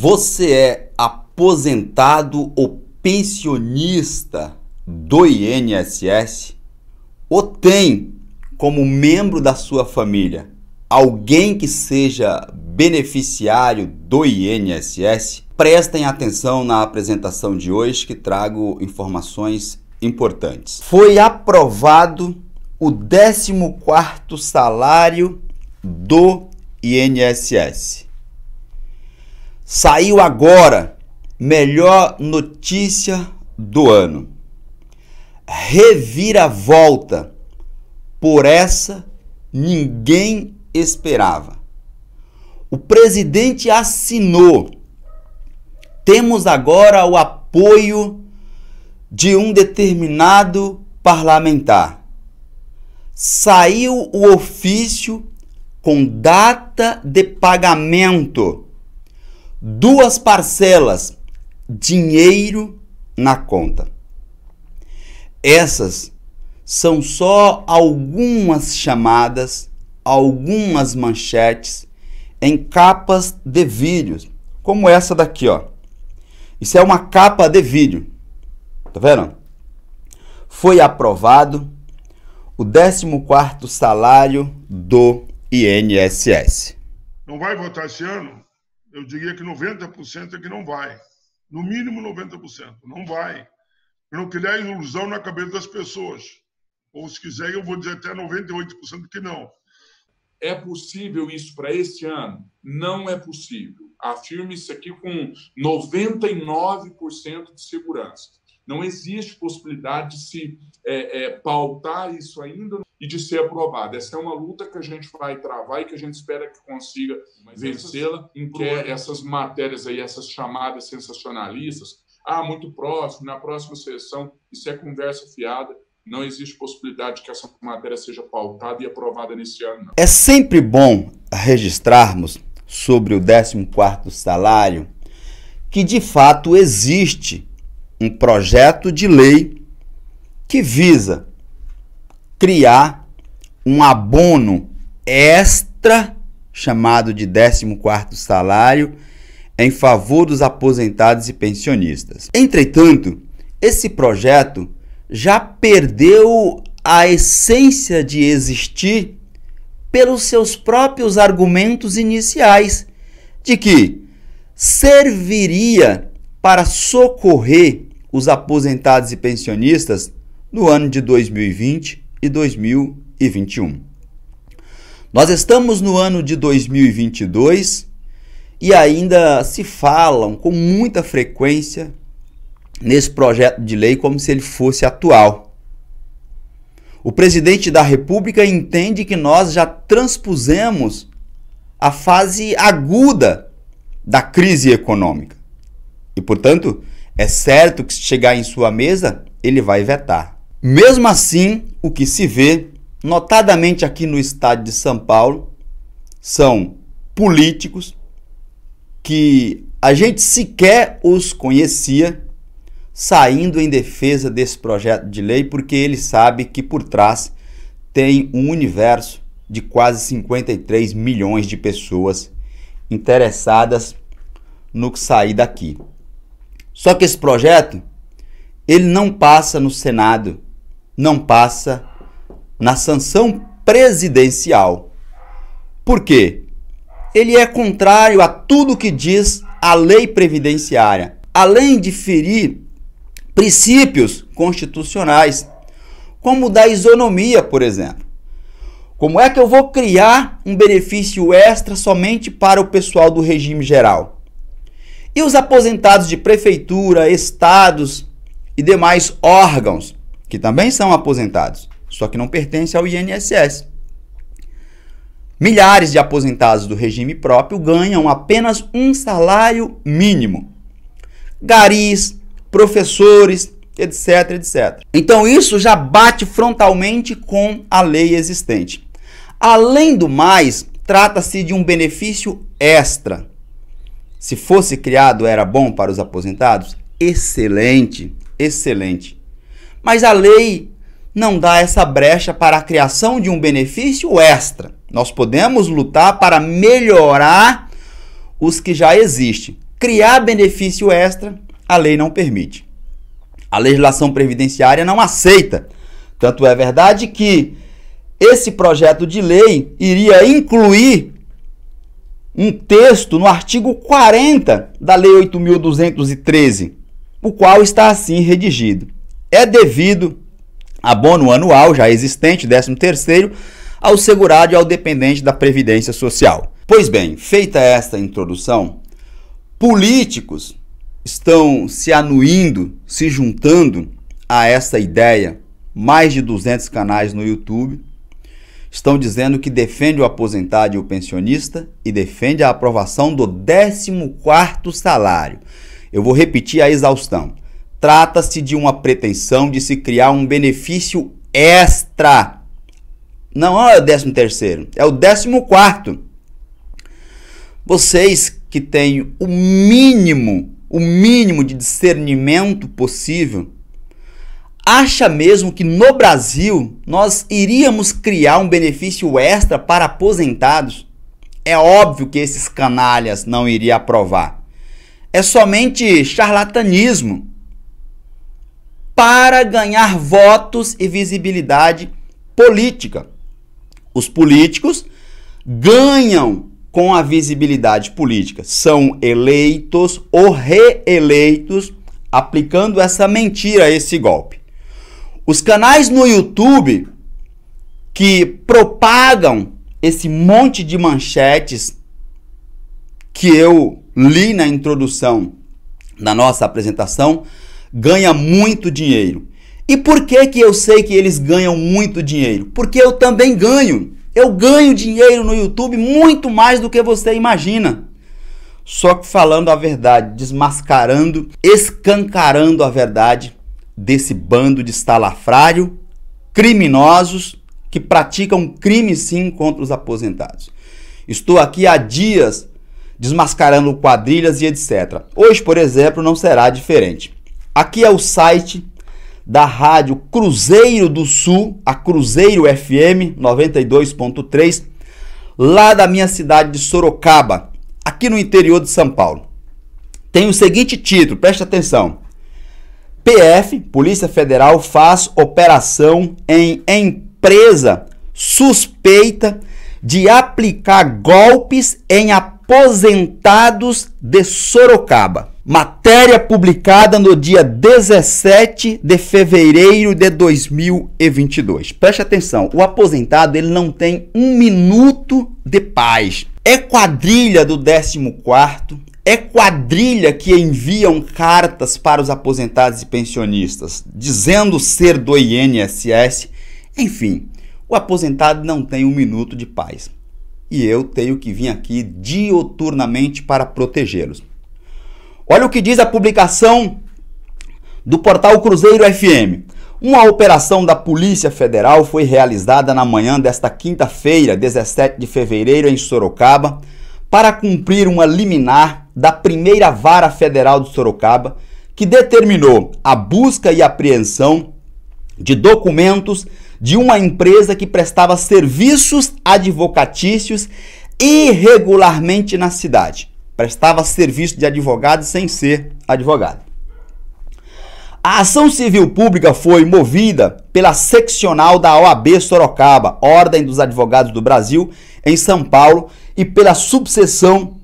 Você é aposentado ou pensionista do INSS? Ou tem como membro da sua família alguém que seja beneficiário do INSS? Prestem atenção na apresentação de hoje que trago informações importantes. Foi aprovado o 14º salário do INSS. Saiu agora, melhor notícia do ano. Reviravolta. Por essa ninguém esperava. O presidente assinou. Temos agora o apoio de um determinado parlamentar. Saiu o ofício com data de pagamento duas parcelas, dinheiro na conta. Essas são só algumas chamadas, algumas manchetes em capas de vídeos, como essa daqui, ó. Isso é uma capa de vídeo. Tá vendo? Foi aprovado o 14º salário do INSS. Não vai votar esse ano? Eu diria que 90% é que não vai. No mínimo 90%. Não vai. Eu não criar ilusão na cabeça das pessoas. Ou se quiser, eu vou dizer até 98% que não. É possível isso para este ano? Não é possível. Afirme isso aqui com 99% de segurança. Não existe possibilidade de se é, é, pautar isso ainda e de ser aprovado. Essa é uma luta que a gente vai travar e que a gente espera que consiga vencê-la, em que essas matérias aí, essas chamadas sensacionalistas, ah, muito próximo, na próxima sessão, isso é conversa fiada. Não existe possibilidade que essa matéria seja pautada e aprovada nesse ano. Não. É sempre bom registrarmos sobre o 14º salário que de fato existe um projeto de lei que visa criar um abono extra chamado de 14º salário em favor dos aposentados e pensionistas. Entretanto, esse projeto já perdeu a essência de existir pelos seus próprios argumentos iniciais de que serviria para socorrer os aposentados e pensionistas no ano de 2020 e 2021. Nós estamos no ano de 2022 e ainda se falam com muita frequência nesse projeto de lei como se ele fosse atual. O presidente da República entende que nós já transpusemos a fase aguda da crise econômica. E, portanto, é certo que se chegar em sua mesa, ele vai vetar. Mesmo assim, o que se vê, notadamente aqui no estado de São Paulo, são políticos que a gente sequer os conhecia saindo em defesa desse projeto de lei, porque ele sabe que por trás tem um universo de quase 53 milhões de pessoas interessadas no que sair daqui. Só que esse projeto ele não passa no Senado não passa na sanção presidencial. Por quê? Ele é contrário a tudo que diz a lei previdenciária, além de ferir princípios constitucionais, como da isonomia, por exemplo. Como é que eu vou criar um benefício extra somente para o pessoal do regime geral? E os aposentados de prefeitura, estados e demais órgãos que também são aposentados, só que não pertencem ao INSS. Milhares de aposentados do regime próprio ganham apenas um salário mínimo. Garis, professores, etc, etc. Então isso já bate frontalmente com a lei existente. Além do mais, trata-se de um benefício extra. Se fosse criado, era bom para os aposentados? Excelente, excelente. Mas a lei não dá essa brecha para a criação de um benefício extra. Nós podemos lutar para melhorar os que já existem. criar benefício extra, a lei não permite. A legislação previdenciária não aceita. Tanto é verdade que esse projeto de lei iria incluir um texto no artigo 40 da Lei 8.213, o qual está assim redigido. É devido abono anual já existente, 13º, ao segurado e ao dependente da Previdência Social. Pois bem, feita esta introdução, políticos estão se anuindo, se juntando a essa ideia, mais de 200 canais no YouTube, estão dizendo que defende o aposentado e o pensionista e defende a aprovação do 14º salário. Eu vou repetir a exaustão. Trata-se de uma pretensão de se criar um benefício extra. Não é o 13º, é o 14º. Vocês que têm o mínimo, o mínimo de discernimento possível, acha mesmo que no Brasil nós iríamos criar um benefício extra para aposentados? É óbvio que esses canalhas não iriam aprovar. É somente charlatanismo para ganhar votos e visibilidade política. Os políticos ganham com a visibilidade política, são eleitos ou reeleitos aplicando essa mentira, esse golpe. Os canais no YouTube que propagam esse monte de manchetes que eu li na introdução da nossa apresentação ganha muito dinheiro. E por que que eu sei que eles ganham muito dinheiro? Porque eu também ganho. Eu ganho dinheiro no YouTube muito mais do que você imagina. Só que falando a verdade, desmascarando, escancarando a verdade desse bando de estalafrário, criminosos que praticam crime sim contra os aposentados. Estou aqui há dias desmascarando quadrilhas e etc. Hoje, por exemplo, não será diferente. Aqui é o site da rádio Cruzeiro do Sul, a Cruzeiro FM 92.3, lá da minha cidade de Sorocaba, aqui no interior de São Paulo. Tem o seguinte título, preste atenção: PF, Polícia Federal, faz operação em empresa suspeita de aplicar golpes em aposentados de Sorocaba. Matéria publicada no dia 17 de fevereiro de 2022. Preste atenção, o aposentado ele não tem um minuto de paz. É quadrilha do 14º, é quadrilha que enviam cartas para os aposentados e pensionistas, dizendo ser do INSS. Enfim, o aposentado não tem um minuto de paz. E eu tenho que vir aqui dioturnamente para protegê-los. Olha o que diz a publicação do portal Cruzeiro FM. Uma operação da Polícia Federal foi realizada na manhã desta quinta-feira, 17 de fevereiro, em Sorocaba, para cumprir uma liminar da primeira vara federal de Sorocaba, que determinou a busca e apreensão de documentos de uma empresa que prestava serviços advocatícios irregularmente na cidade. Prestava serviço de advogado sem ser advogado. A ação civil pública foi movida pela seccional da OAB Sorocaba, Ordem dos Advogados do Brasil, em São Paulo, e pela subseção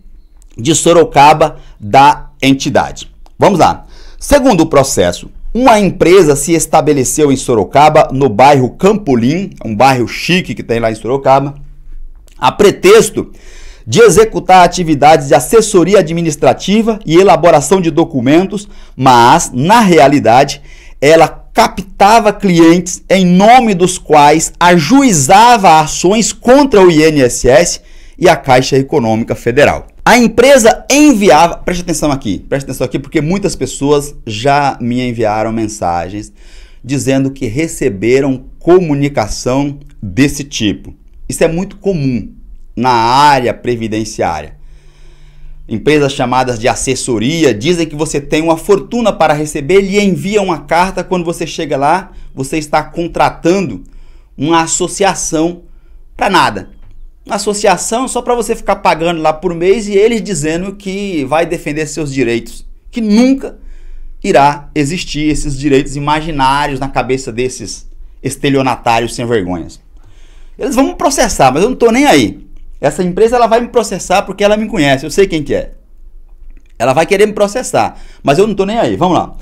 de Sorocaba da entidade. Vamos lá. Segundo o processo, uma empresa se estabeleceu em Sorocaba, no bairro Campolim, um bairro chique que tem lá em Sorocaba, a pretexto de executar atividades de assessoria administrativa e elaboração de documentos, mas, na realidade, ela captava clientes em nome dos quais ajuizava ações contra o INSS e a Caixa Econômica Federal. A empresa enviava, preste atenção aqui, preste atenção aqui, porque muitas pessoas já me enviaram mensagens dizendo que receberam comunicação desse tipo. Isso é muito comum na área previdenciária. Empresas chamadas de assessoria dizem que você tem uma fortuna para receber e enviam uma carta. Quando você chega lá, você está contratando uma associação para nada. uma associação só para você ficar pagando lá por mês e eles dizendo que vai defender seus direitos, que nunca irá existir esses direitos imaginários na cabeça desses estelionatários sem vergonhas. Eles vão processar, mas eu não estou nem aí. Essa empresa ela vai me processar porque ela me conhece, eu sei quem que é. Ela vai querer me processar, mas eu não estou nem aí. Vamos lá.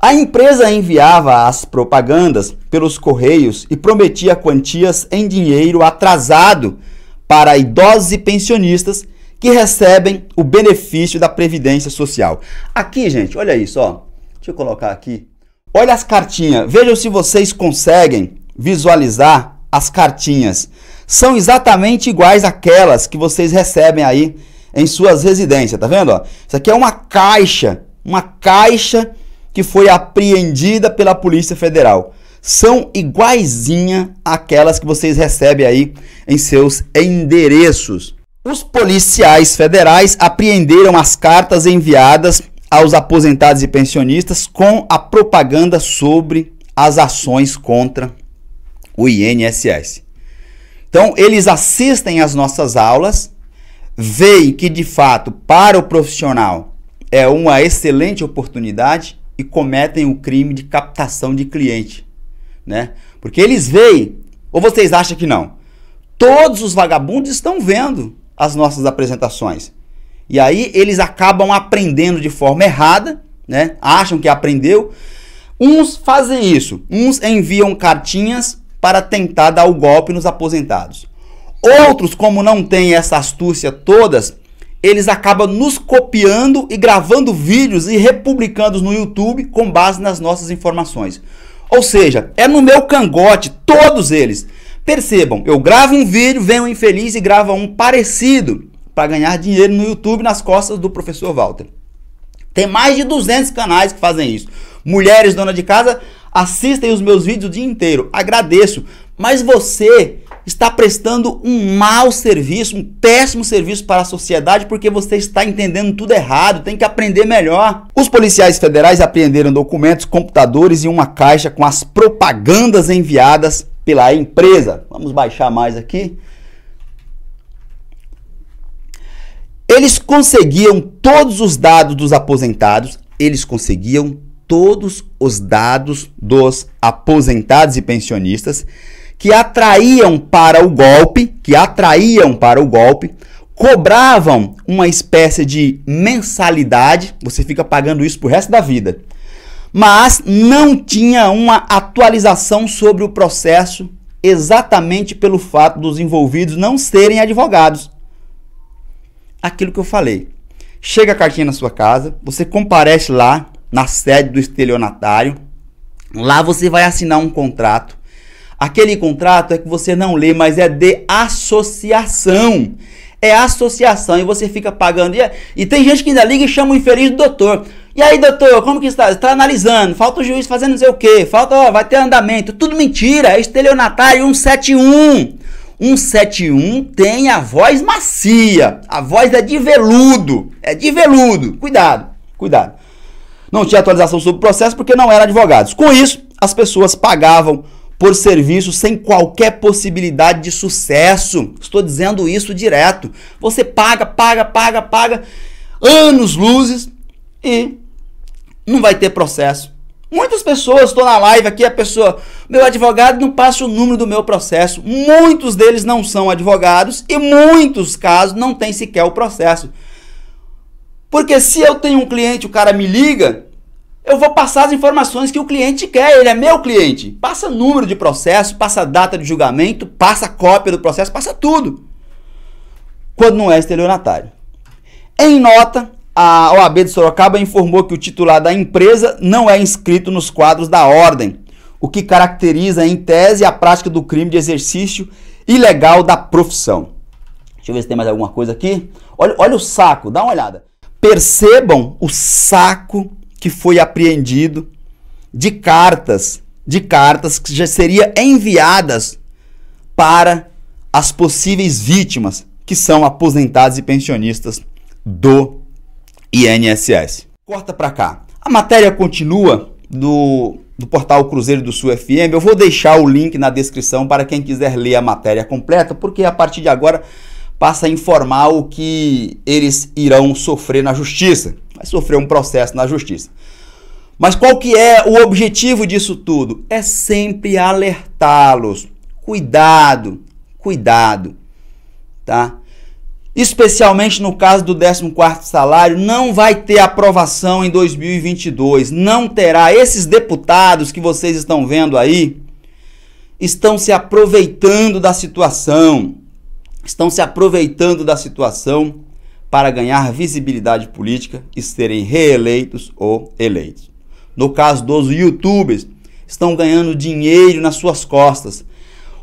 A empresa enviava as propagandas pelos correios e prometia quantias em dinheiro atrasado para idosos e pensionistas que recebem o benefício da previdência social. Aqui, gente, olha isso, ó. Deixa eu colocar aqui. Olha as cartinhas. Vejam se vocês conseguem visualizar as cartinhas. São exatamente iguais àquelas que vocês recebem aí em suas residências, tá vendo? Isso aqui é uma caixa, uma caixa que foi apreendida pela Polícia Federal. São iguaizinha àquelas que vocês recebem aí em seus endereços. Os policiais federais apreenderam as cartas enviadas aos aposentados e pensionistas com a propaganda sobre as ações contra o INSS. Então, eles assistem às nossas aulas, veem que de fato para o profissional é uma excelente oportunidade e cometem o crime de captação de cliente, né? Porque eles veem, ou vocês acham que não? Todos os vagabundos estão vendo as nossas apresentações. E aí eles acabam aprendendo de forma errada, né? Acham que aprendeu. Uns fazem isso, uns enviam cartinhas para tentar dar o golpe nos aposentados. Outros, como não têm essa astúcia todas, eles acabam nos copiando e gravando vídeos e republicando no YouTube com base nas nossas informações. Ou seja, é no meu cangote, todos eles. Percebam, eu gravo um vídeo, vem um infeliz e grava um parecido para ganhar dinheiro no YouTube nas costas do professor Walter. Tem mais de 200 canais que fazem isso. Mulheres dona de casa assistem os meus vídeos o dia inteiro. Agradeço. Mas você está prestando um mau serviço, um péssimo serviço para a sociedade porque você está entendendo tudo errado, tem que aprender melhor. Os policiais federais apreenderam documentos, computadores e uma caixa com as propagandas enviadas pela empresa. Vamos baixar mais aqui. Eles conseguiam todos os dados dos aposentados, eles conseguiam todos os dados dos aposentados e pensionistas que atraíam para o golpe, que atraíam para o golpe, cobravam uma espécie de mensalidade, você fica pagando isso pro resto da vida. Mas não tinha uma atualização sobre o processo exatamente pelo fato dos envolvidos não serem advogados. Aquilo que eu falei. Chega a cartinha na sua casa, você comparece lá na sede do estelionatário. Lá você vai assinar um contrato Aquele contrato é que você não lê, mas é de associação. É associação e você fica pagando. E, e tem gente que ainda liga e chama o infeliz do doutor. E aí, doutor, como que está? Está analisando. Falta o juiz fazendo não sei o quê. Falta, ó, vai ter andamento. Tudo mentira. É estelionatário 171. 171 tem a voz macia. A voz é de veludo. É de veludo. Cuidado, cuidado. Não tinha atualização sobre o processo porque não eram advogados. Com isso, as pessoas pagavam por serviço sem qualquer possibilidade de sucesso. Estou dizendo isso direto. Você paga, paga, paga, paga anos luzes e não vai ter processo. Muitas pessoas, estou na live aqui, a pessoa, meu advogado não passa o número do meu processo. Muitos deles não são advogados e muitos casos não tem sequer o processo. Porque se eu tenho um cliente, o cara me liga, eu vou passar as informações que o cliente quer, ele é meu cliente. Passa número de processo, passa data de julgamento, passa cópia do processo, passa tudo. Quando não é estelionatário. Em nota, a OAB de Sorocaba informou que o titular da empresa não é inscrito nos quadros da ordem, o que caracteriza em tese a prática do crime de exercício ilegal da profissão. Deixa eu ver se tem mais alguma coisa aqui. Olha, olha o saco, dá uma olhada. Percebam o saco que foi apreendido de cartas, de cartas que já seriam enviadas para as possíveis vítimas, que são aposentados e pensionistas do INSS. Corta para cá. A matéria continua do do portal Cruzeiro do Sul FM. Eu vou deixar o link na descrição para quem quiser ler a matéria completa, porque a partir de agora passa a informar o que eles irão sofrer na justiça. Vai sofrer um processo na justiça. Mas qual que é o objetivo disso tudo? É sempre alertá-los. Cuidado, cuidado, tá? Especialmente no caso do 14º salário, não vai ter aprovação em 2022, não terá. Esses deputados que vocês estão vendo aí estão se aproveitando da situação estão se aproveitando da situação para ganhar visibilidade política e serem reeleitos ou eleitos. No caso dos youtubers, estão ganhando dinheiro nas suas costas.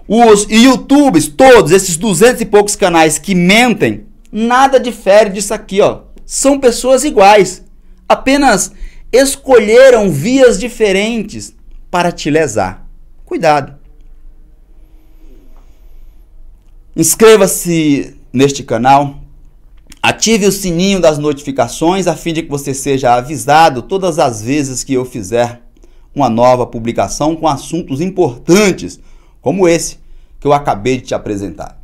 Os youtubers, todos esses duzentos e poucos canais que mentem, nada difere disso aqui, ó. São pessoas iguais, apenas escolheram vias diferentes para te lesar. Cuidado. Inscreva-se neste canal, ative o sininho das notificações a fim de que você seja avisado todas as vezes que eu fizer uma nova publicação com assuntos importantes como esse que eu acabei de te apresentar.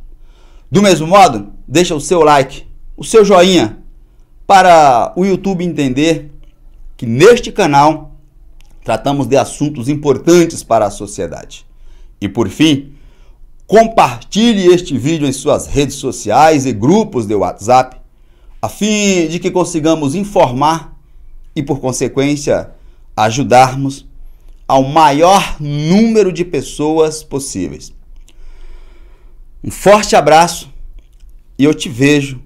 Do mesmo modo, deixa o seu like, o seu joinha para o YouTube entender que neste canal tratamos de assuntos importantes para a sociedade. E por fim, Compartilhe este vídeo em suas redes sociais e grupos de WhatsApp, a fim de que consigamos informar e, por consequência, ajudarmos ao maior número de pessoas possíveis. Um forte abraço e eu te vejo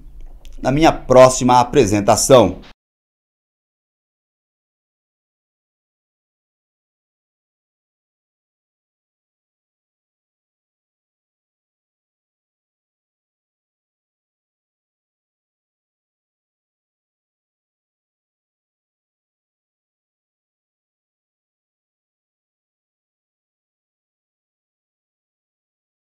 na minha próxima apresentação.